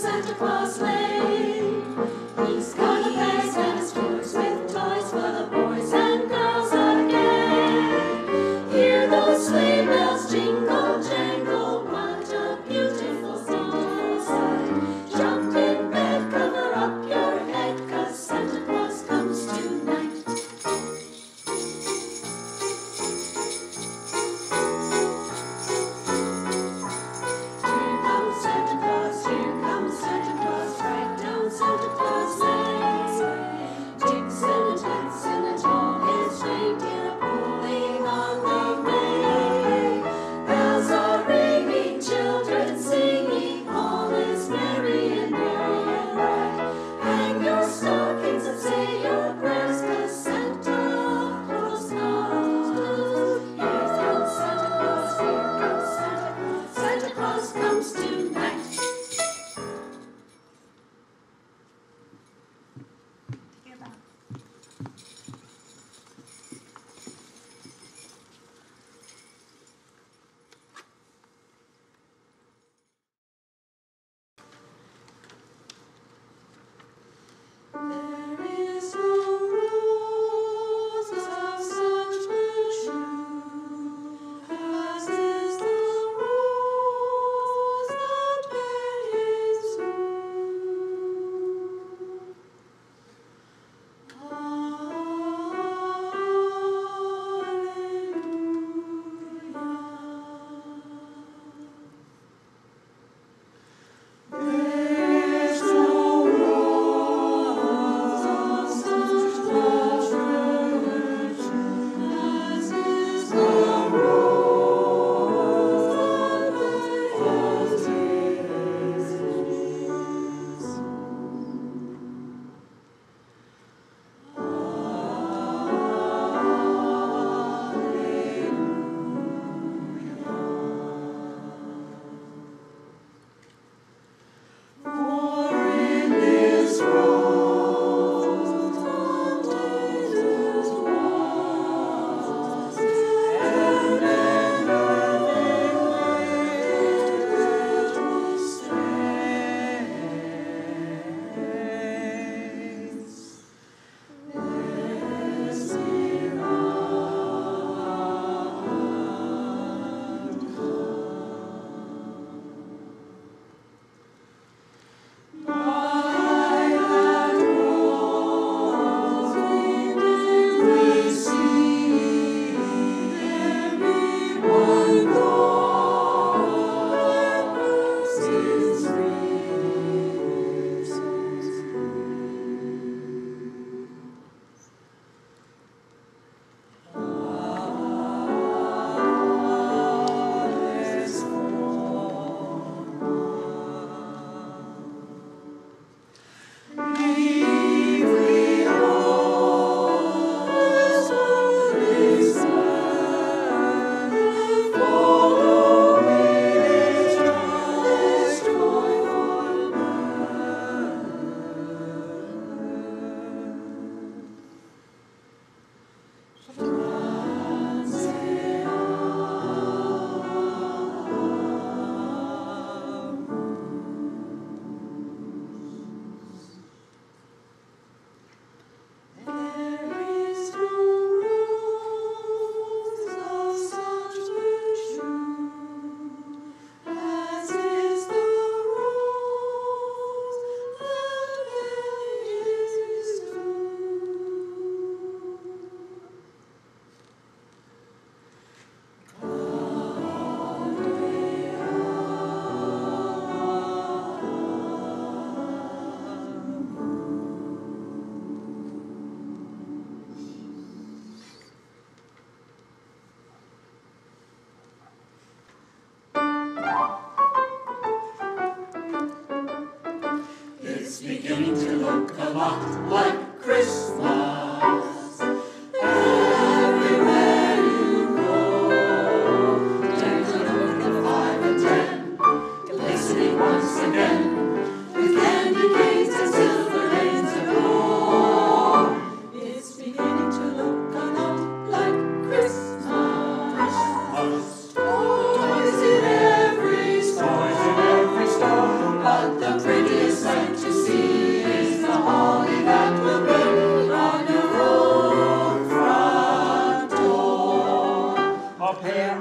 Santa Claus Lane.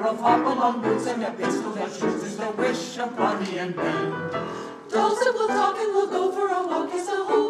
of hobble on boots and a pistol that shoots is the wish of Bonnie and Bee. Dulcet will talk and we'll go for a walk as a whole.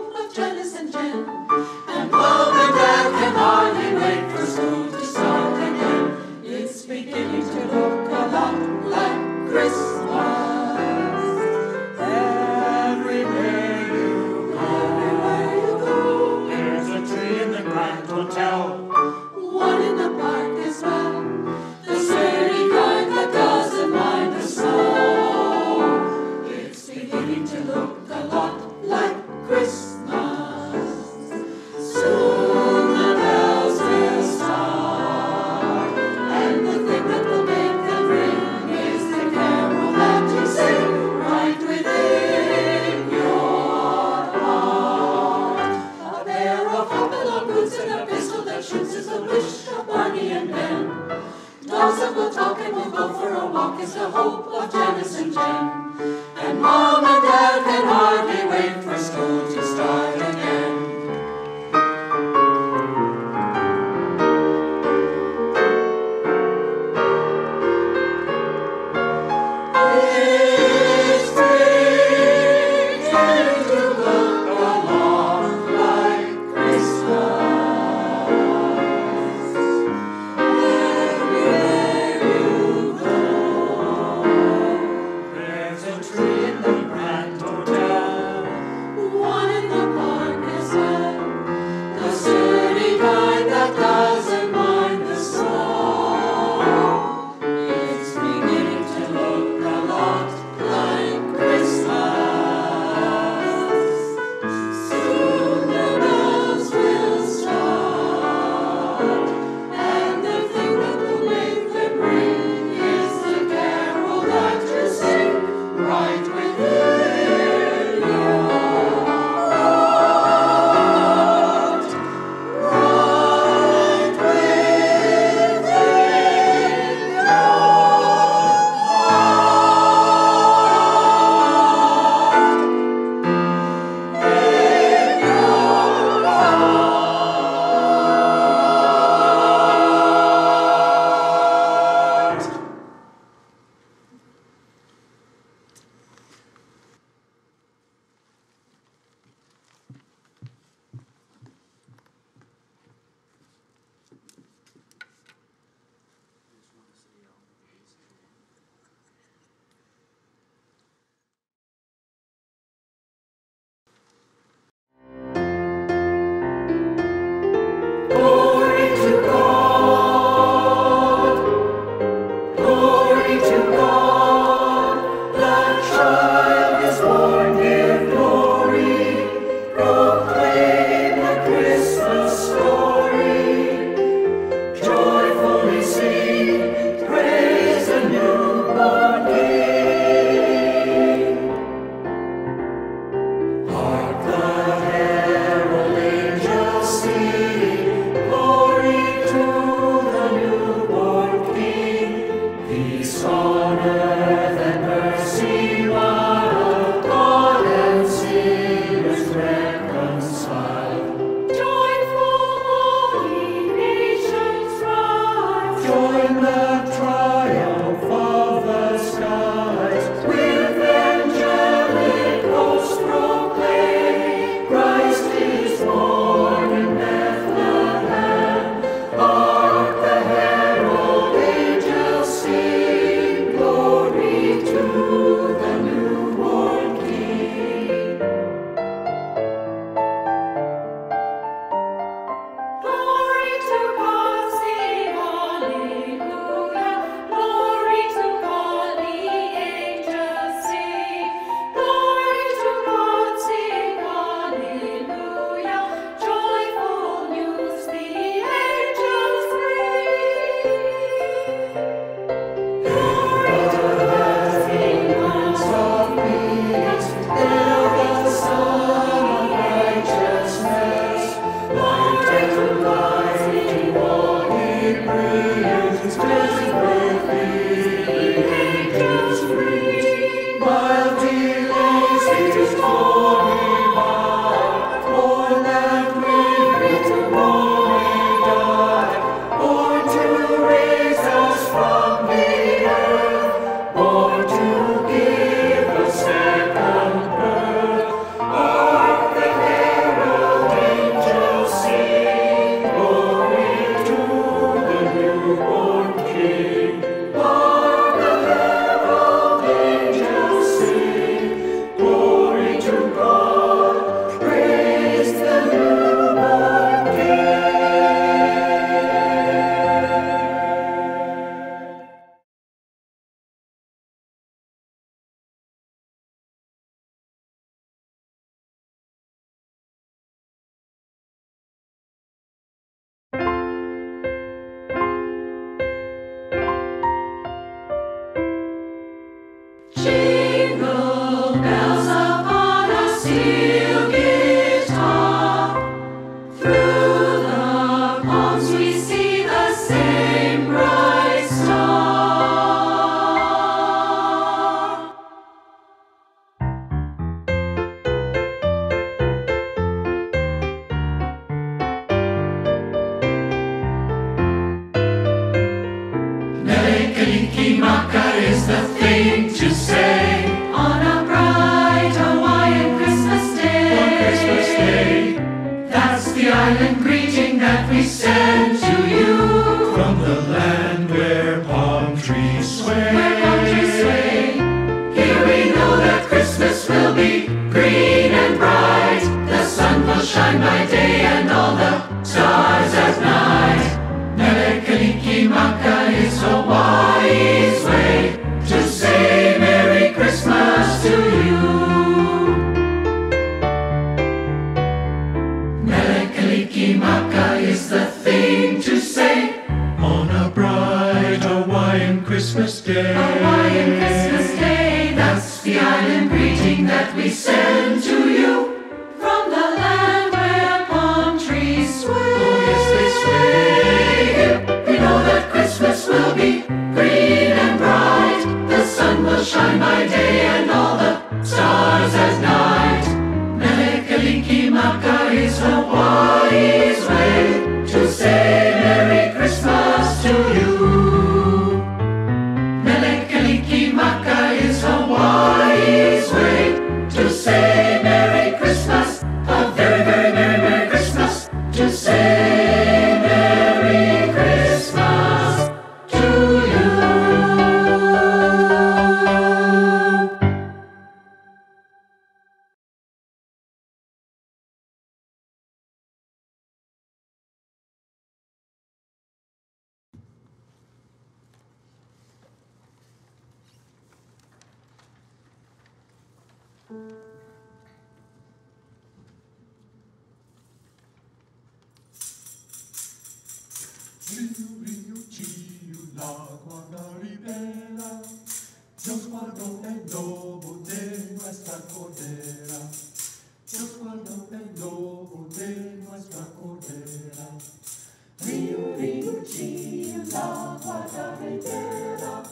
casa.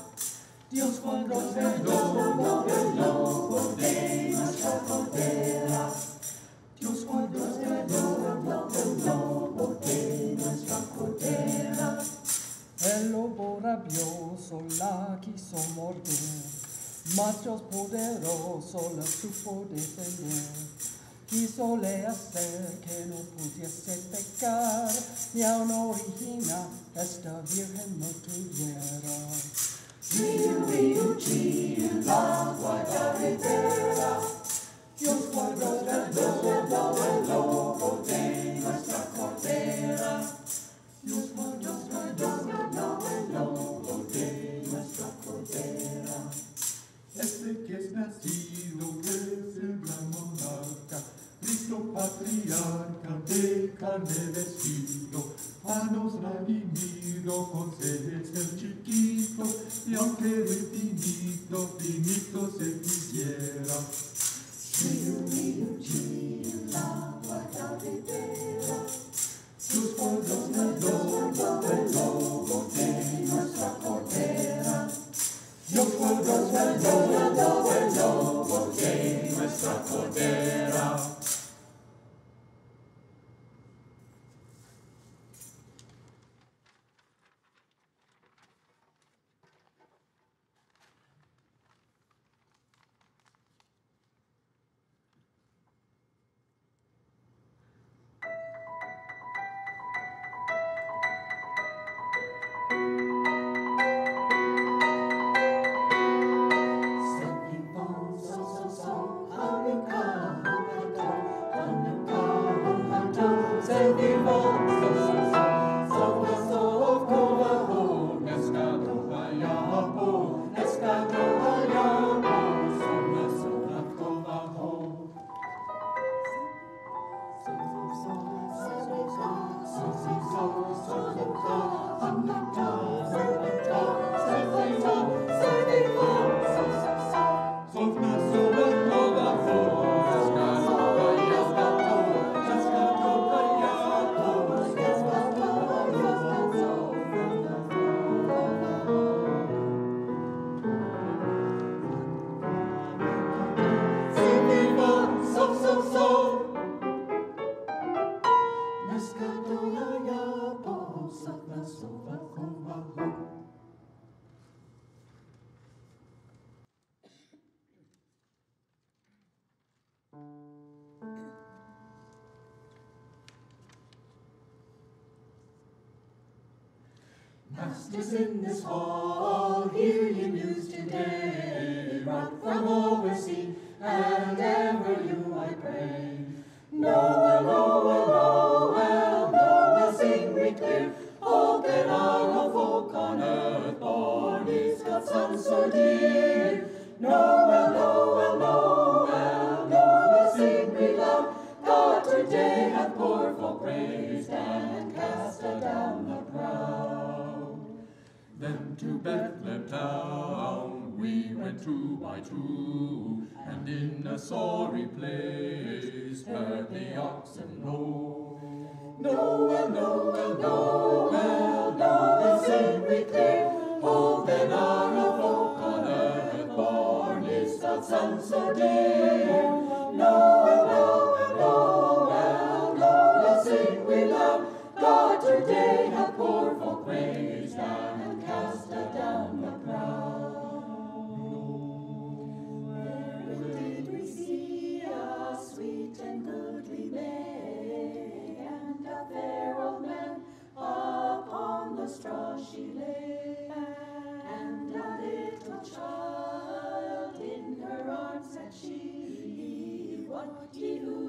Dios cuando perdona, no perdona por ley nuestra frontera. Dios cuando perdona, no perdona por ley nuestra frontera. El lobo rabioso la quiso morder, mas Dios poderoso la supo defender. Quiso le hacer que no pudiese pecar, ni aun origina esta virgen no tuviera. Río, río, chiu, la guayabetera, Dios guardó del lobo, el lobo de nuestra cordera. Dios guardó del lobo, el lobo de nuestra cordera. Este que es nacido, Masters in this hall, hear ye news today, brought from oversea, and ever you I pray. Noel, Noel, Noel, Noel, sing we clear, open our of folk on earth born, he's got son so dear. Noel, Noel, Noel, Noel, sing we loud, God today two by two, and in a sorry place heard the oxen low. Noel, Noel, Noel, Noel, sing we clear, open our of folk on earth born is God's son so dear. Noel, Noel, Noel, Noel, sing we loud, God today hath poured for praise and she lay, and a little child in her arms had she. What ye who